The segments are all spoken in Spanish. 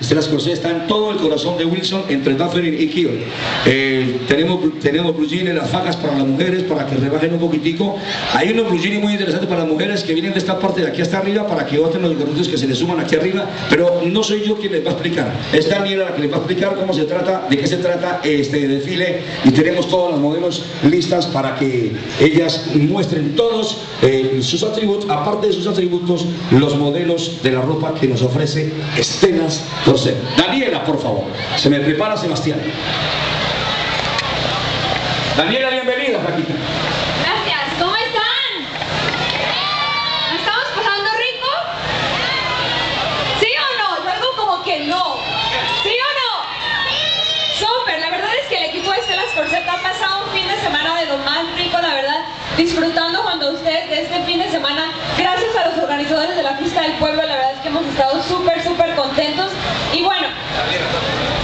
Estelas Corsé está en todo el corazón de Wilson, entre Dufferin y Kiel. Eh, tenemos, tenemos blue las fajas para las mujeres, para que rebajen un poquitico. Hay unos blue muy interesantes para las mujeres que vienen de esta parte de aquí hasta arriba para que voten los gorritos que se les suman aquí arriba, pero no soy yo quien les va a explicar. Es Daniela la que les va a explicar cómo se trata, de qué se trata este desfile y tenemos todos los modelos listas para que ellas muestren todos eh, sus atributos, aparte de sus atributos, los modelos de la ropa que nos ofrece Estelas Corset. Daniela, por favor, se me prepara Sebastián. Daniela, bienvenida, Paquita. Gracias, ¿cómo están? ¿La estamos pasando rico? ¿Sí o no? Yo algo como que no. ¿Sí o no? Súper, la verdad es que el equipo de Estelas Corset ha pasado un fin de semana de lo más rico, la verdad, disfrutando cuando ustedes de este fin de semana, gracias organizadores de la fiesta del pueblo, la verdad es que hemos estado súper, súper contentos. Y bueno,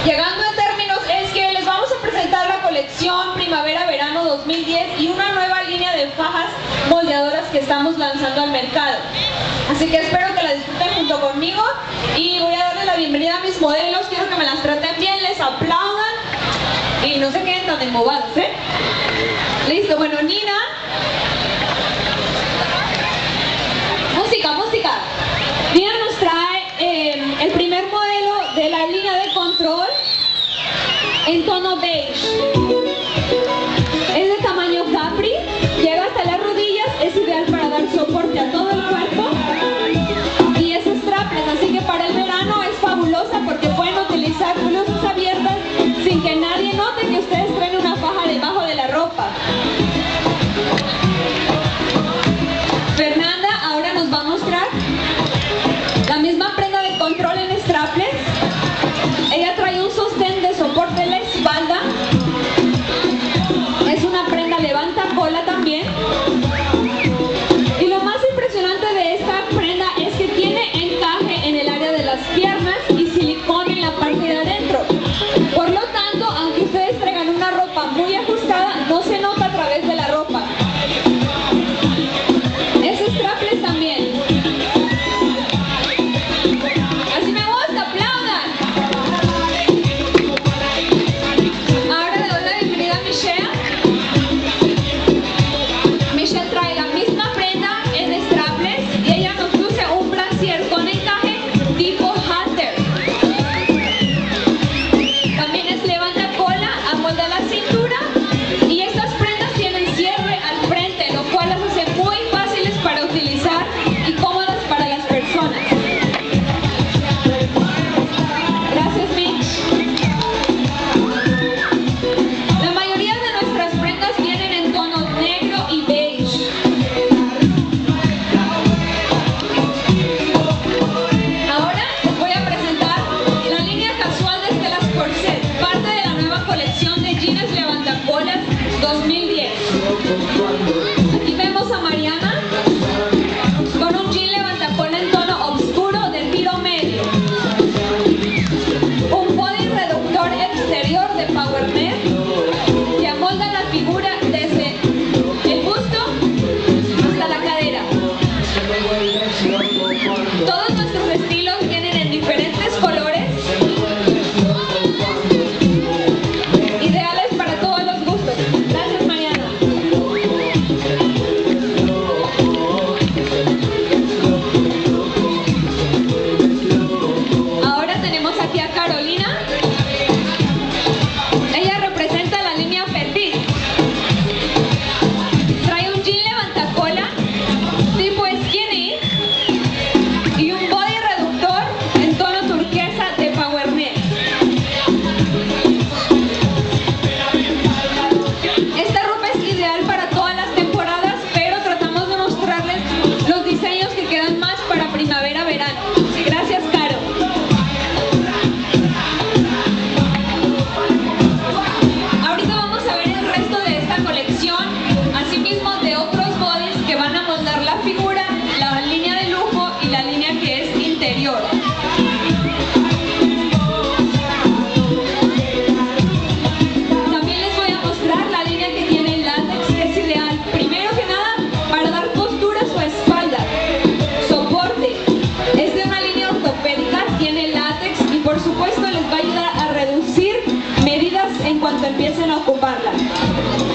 llegando a términos es que les vamos a presentar la colección Primavera-Verano 2010 y una nueva línea de fajas moldeadoras que estamos lanzando al mercado. Así que espero que la disfruten junto conmigo y voy a darle la bienvenida a mis modelos, quiero que me las traten bien, les aplaudan y no se queden tan embobados, ¿eh? Listo, bueno, Nina.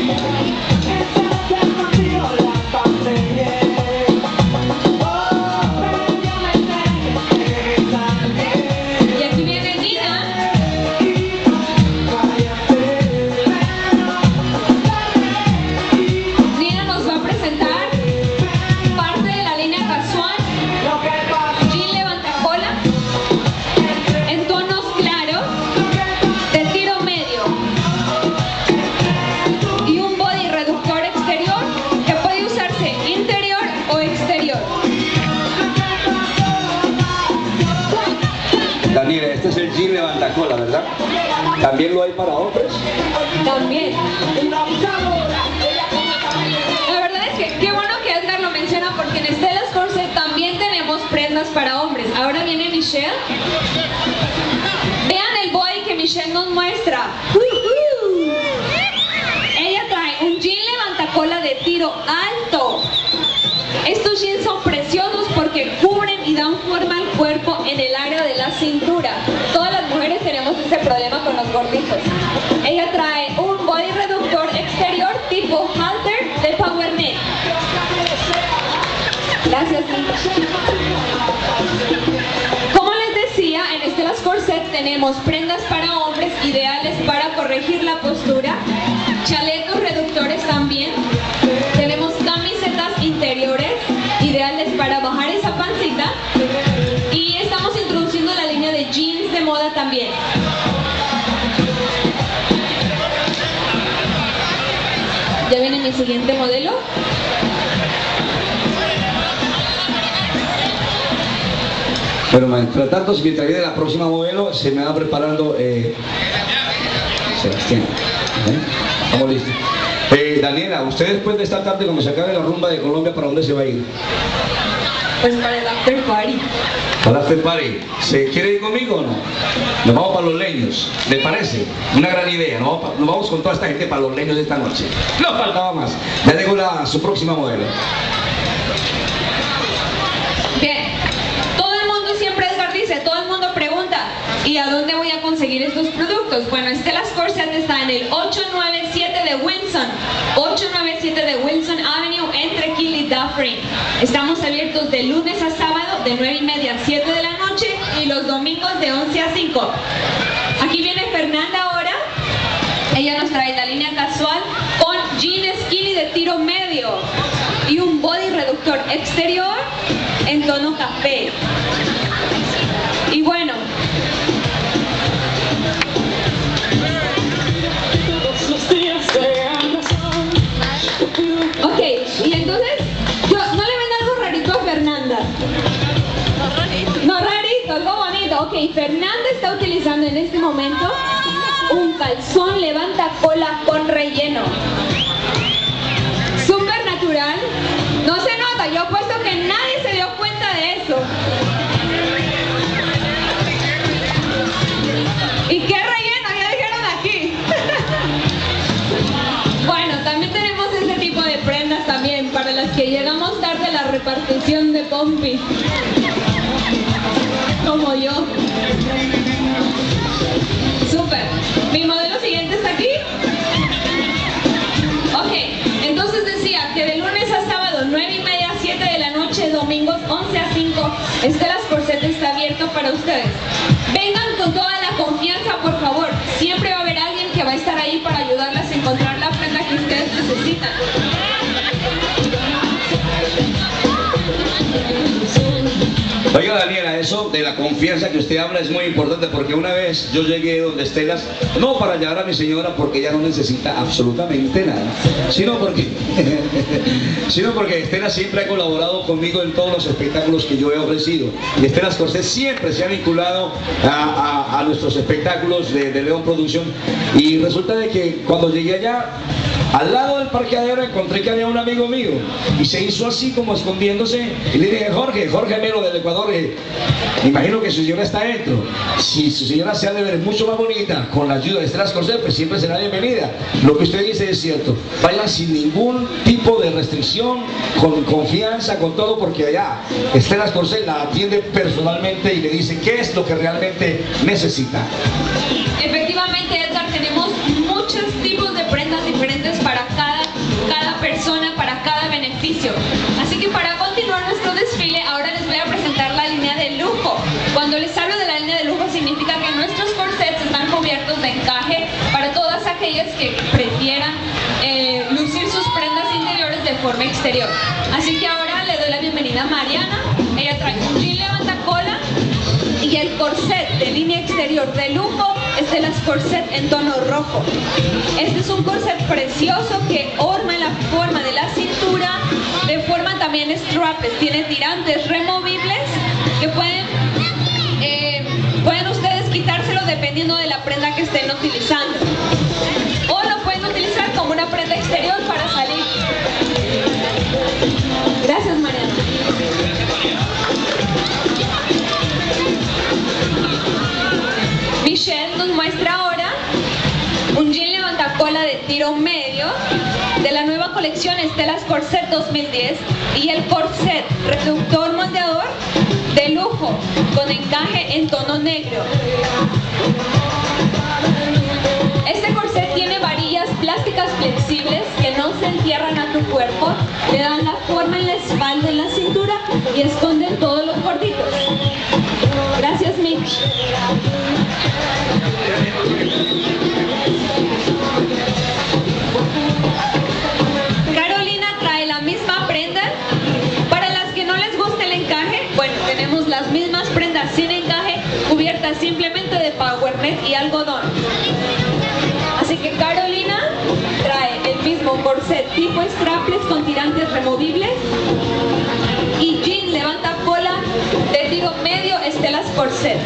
Empiecen hay para hombres? También. La verdad es que qué bueno que Edgar lo menciona porque en Estelas Corset también tenemos prendas para hombres. Ahora viene Michelle. Vean el body que Michelle nos muestra. Ella trae un jean levantacola de tiro alto. Estos jeans son preciosos porque cubren y dan forma al cuerpo en el área de la cintura. Todas las mujeres tenemos ese Ella trae un body reductor exterior tipo halter de Power Knit. Gracias. Como les decía, en Estelas Corset tenemos prendas para hombres ideales para corregir la postura, Siguiente modelo. Bueno, mientras tanto, mientras viene la próxima modelo, se me va preparando eh, Sebastián. ¿eh? Estamos listos. Eh, Daniela, usted después de esta tarde, cuando se acabe la rumba de Colombia, ¿para dónde se va a ir? Pues para el after party. Para after party. ¿Se quiere ir conmigo o no? Nos vamos para los leños. ¿Le parece? Una gran idea. Nos vamos, pa- nos vamos con toda esta gente para los leños esta noche. No faltaba más. Ya tengo la, su próxima modelo. Bien, todo el mundo siempre dice, todo el mundo pregunta, ¿y a dónde voy a conseguir estos productos? Bueno, Estelas Corset está en el 897 de Wilson, 897 de Wilson Avenue entre Kill y Dufferin. Estamos abiertos de lunes a sábado de 9 y media a 7 de la noche y los domingos de 11 a 5. Aquí viene Fernanda ahora. Ella nos trae la línea casual con jean skinny de tiro medio y un body reductor exterior en tono café. Como yo. Súper. Mi modelo siguiente está aquí. Ok, entonces decía que de lunes a sábado, 9 y media a 7 de la noche, domingos 11 a 5, Estelas Corset está abierto para ustedes. Vengan con toda la confianza, por favor. Siempre va a haber alguien que va a estar ahí para ayudarlas a encontrar la prenda que ustedes necesitan. Eso de la confianza que usted habla es muy importante porque una vez yo llegué donde Estelas, no para llevar a mi señora porque ella no necesita absolutamente nada, sino porque, sino porque Estelas siempre ha colaborado conmigo en todos los espectáculos que yo he ofrecido. Y Estelas Corsés siempre se ha vinculado a, a- a nuestros espectáculos de, de León Producción. Y resulta de que cuando llegué allá, al lado del parqueadero encontré que había un amigo mío y se hizo así como escondiéndose y le dije, Jorge, Jorge Melo del Ecuador, eh, imagino que su señora está dentro. Si su señora se ha de ver mucho más bonita con la ayuda de Estelas Corsel, pues siempre será bienvenida. Lo que usted dice es cierto. Vayan sin ningún tipo de restricción, con confianza, con todo, porque allá Estelas Corsel la atiende personalmente y le dice qué es lo que realmente necesita. Efectivamente, Edgar, tenemos muchos tipos Cuando les hablo de la línea de lujo significa que nuestros corsets están cubiertos de encaje para todas aquellas que prefieran eh, lucir sus prendas interiores de forma exterior. Así que ahora le doy la bienvenida a Mariana. Ella trae un jean levantacola y el corset de línea exterior de lujo es de las corset en tono rojo. Este es un corset precioso que orma la forma de la cintura, de forma también strapless. Tiene tirantes removibles que pueden, dependiendo de la prenda que estén utilizando. O lo pueden utilizar como una prenda exterior para salir. Gracias, Mariana. Michelle nos muestra ahora un jean levantacola de tiro medio de la nueva colección Estelas Corset 2010 y el corset reductor moldeador de lujo con encaje en tono negro. Este corset tiene varillas plásticas flexibles que no se entierran a tu cuerpo, le dan la forma en la espalda y la cintura y esconden todos los gorditos. Gracias, Mitch. Simplemente de power net y algodón. Así que Carolina trae el mismo corset tipo strapless con tirantes removibles y jean levanta cola de tiro medio estelas corset.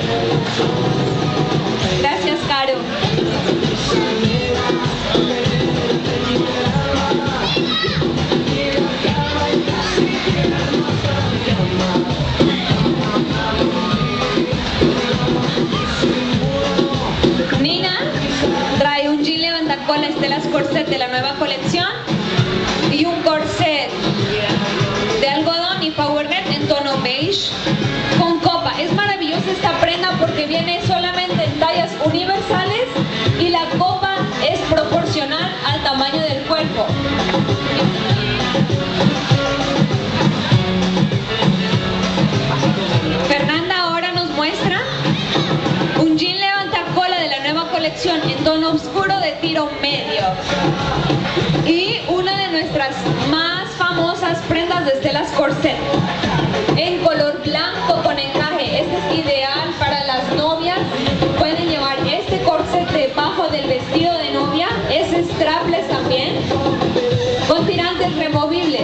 Corset de la nueva colección y un corset Corset. En color blanco con encaje. Este es ideal para las novias. Pueden llevar este corset debajo del vestido de novia. Es strapless también. Con tirantes removibles.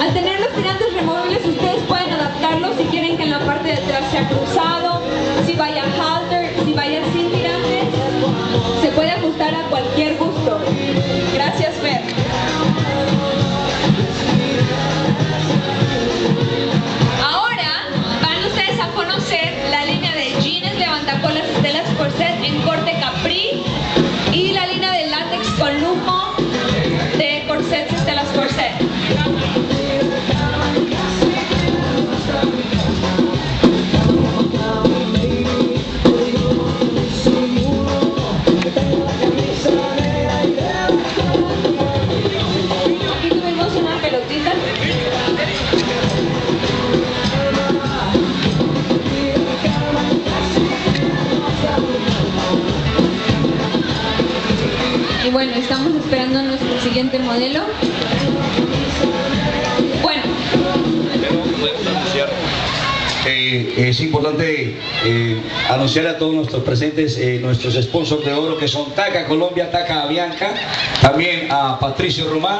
Al tener los tirantes removibles ustedes pueden adaptarlos si quieren que en la parte de atrás sea cruzado, anunciar a todos nuestros presentes, eh, nuestros sponsors de oro que son Taca Colombia, Taca Avianca, también a Patricio Román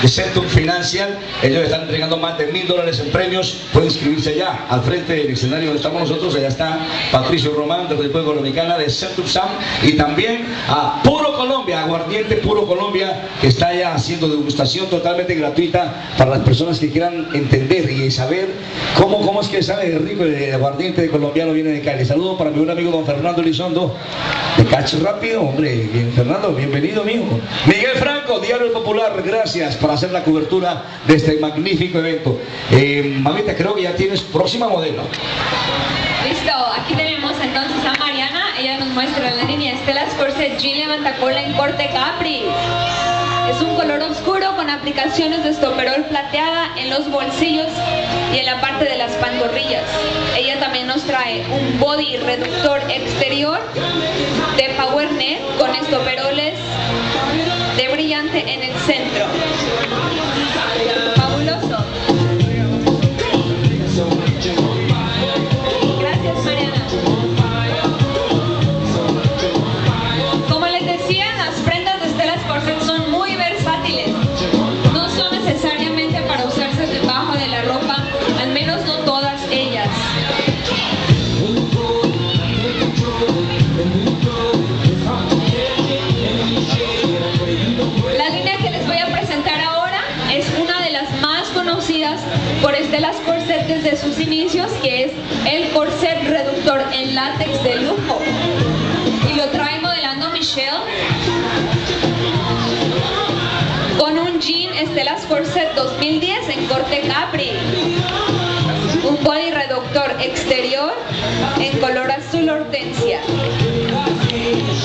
de Centrum Financial. Ellos están entregando más de mil dólares en premios. Pueden inscribirse allá, al frente del escenario donde estamos nosotros. Allá está Patricio Román de República Dominicana de Centrum Sam y también a Puro Colombia, Aguardiente Puro Colombia, que está allá haciendo degustación totalmente gratuita para las personas que quieran entender y saber cómo, cómo es que sabe de rico el aguardiente de colombiano viene de Cali. Saludos para mi buen amigo don Fernando Elizondo de Cacho Rápido, hombre, Fernando, bienvenido amigo. Miguel Franco, Diario Popular, gracias por hacer la cobertura de este magnífico evento. Eh, mamita, creo que ya tienes próxima modelo. listo. Aquí tenemos entonces a Mariana. ella nos muestra la línea Estela Corset Jean Levantacola en corte Capri. Es un color oscuro con aplicaciones de estoperol plateada en los bolsillos y en la parte de las pantorrillas. Ella también trae un body reductor exterior de PowerNet con estoperoles de brillante en el centro. Inicios, que es el corset reductor en látex de lujo. Y lo trae modelando Michelle con un jean Estelas Corset 2010 en corte Capri. Un body reductor exterior en color azul hortensia.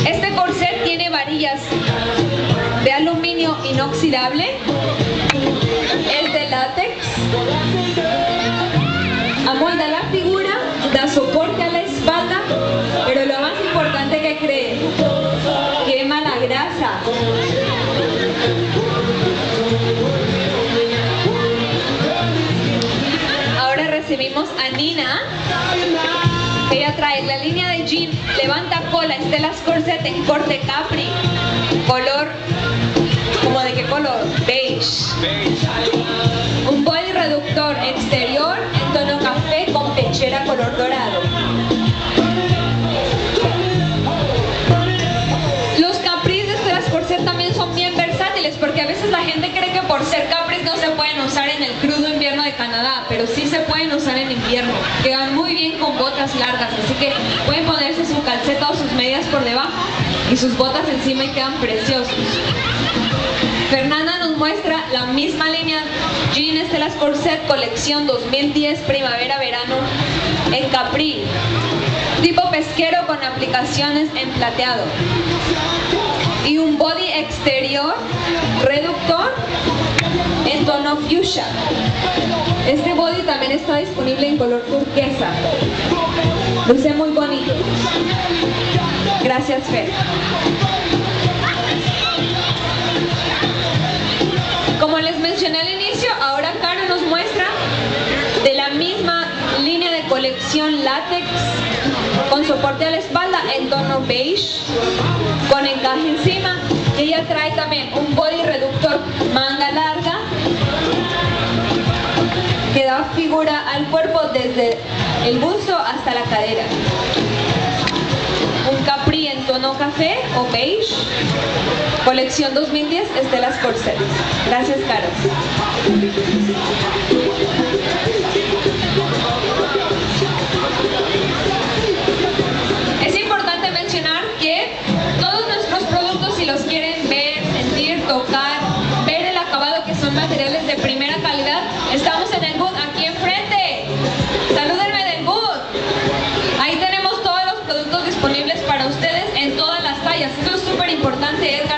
Este corset tiene varillas de aluminio inoxidable, recibimos a Nina. Ella trae la línea de jean Levanta Cola Estelas Corset en corte Capri. Color, ¿como de qué color? Beige. Un body reductor exterior en tono café con pechera color dorado. Los capris de Estelas Corset también son bien versátiles porque a veces la gente cree que por ser se usar en el crudo invierno de Canadá, pero sí se pueden usar en invierno. Quedan muy bien con botas largas, así que pueden ponerse su calceta o sus medias por debajo y sus botas encima y quedan preciosos. Fernanda nos muestra la misma línea Jean Estelas Corset colección 2010 primavera-verano en Capri, tipo pesquero con aplicaciones en plateado y un body exterior en tono fuchsia. Este body también está disponible en color turquesa. Luce muy bonito. Gracias, Fer. Como les mencioné al inicio, ahora Caro nos muestra de la misma línea de colección látex con soporte a la espalda en tono beige con encaje encima y ella trae también un body reductor manga larga figura al cuerpo desde el busto hasta la cadera. Un capri en tono café o beige. Colección 2010 Estelas Corset gracias Caro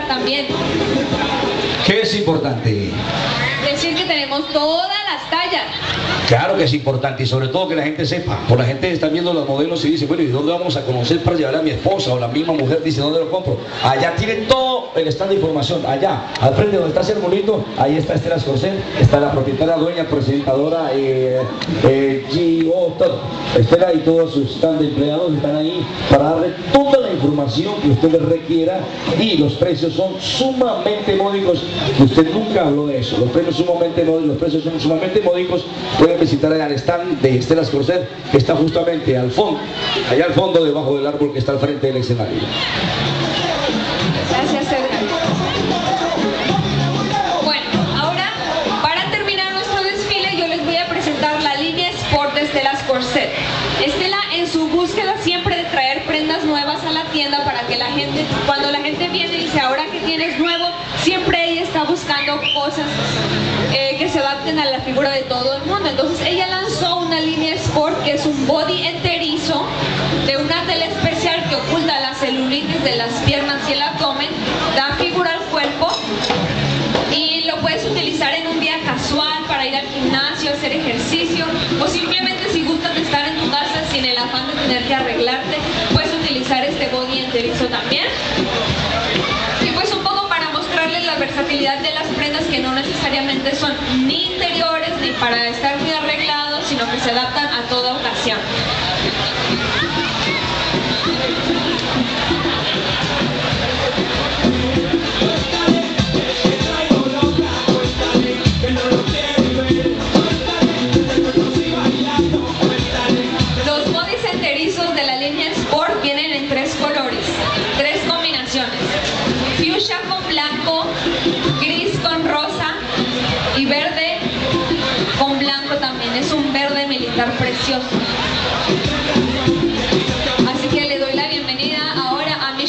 también. ¿Qué es importante? Decir que tenemos todas las tallas. Claro que es importante y sobre todo que la gente sepa. Por la gente está viendo los modelos y dice, bueno, ¿y dónde vamos a conocer para llevar a mi esposa? O la misma mujer dice, ¿dónde lo compro? Allá tiene todo el stand de información. Allá, al frente donde está ese monito, ahí está Estela Corset, está la propietaria, dueña, presentadora, eh, eh, GO, todo. Y todos sus stand de empleados están ahí para darle toda la información que usted le requiera y los precios son sumamente módicos. Usted nunca habló de eso. Los precios sumamente módicos, los precios son sumamente módicos. Pueden visitar el stand de Estelas Corset, que está justamente al fondo, allá al fondo, debajo del árbol que está al frente del escenario. Gracias, Edgar. Bueno, ahora, para terminar nuestro desfile, yo les voy a presentar la línea Sport de Estelas Corset. Estela, en su búsqueda siempre de traer prendas nuevas a la tienda para que la gente, cuando la gente viene y dice, ahora que tienes nuevo, siempre ella está buscando cosas figura de todo el mundo. Entonces ella lanzó una línea Sport que es un body enterizo de una tela especial que oculta las celulitis de las piernas y el abdomen, da figura al cuerpo y lo puedes utilizar en un día casual para ir al gimnasio, hacer ejercicio o simplemente si gustas estar en tu casa sin el afán de tener que arreglarte, puedes utilizar este body enterizo también. Para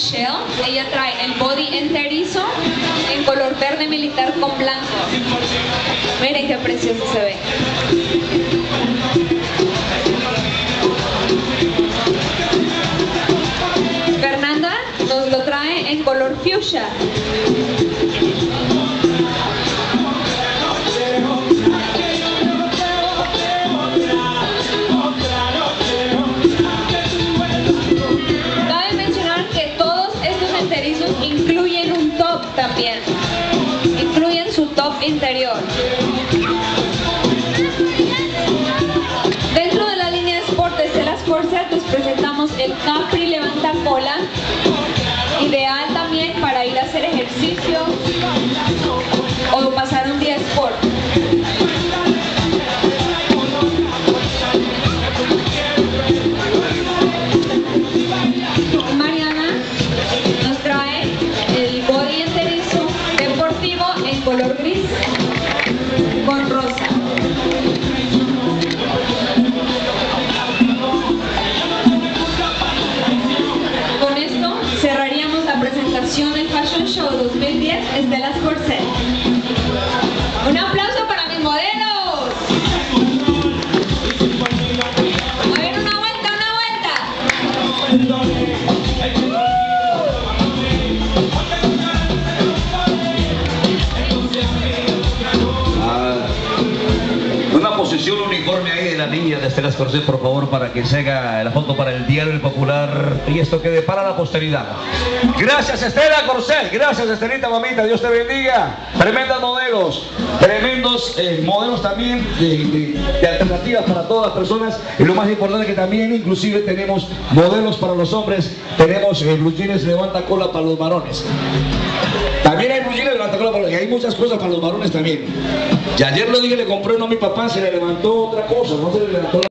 Michelle. Ella trae el body enterizo en color verde militar con blanco. Miren qué precioso se ve. Fernanda nos lo trae en color fuchsia. Capri Levanta Cola, ideal Thank you. De Estelas Corset, por favor, para que se haga la foto para el diario El Popular y esto quede para la posteridad. Gracias Estela Corset, gracias Estelita mamita, Dios te bendiga. Tremendas modelos, tremendos eh, modelos también de, alternativas para todas las personas y lo más importante que también inclusive tenemos modelos para los hombres, tenemos eh, blue levanta cola para los varones. Y hay muchas cosas para los varones también. Y ayer lo dije, le compré uno a mi papá, se le levantó otra cosa,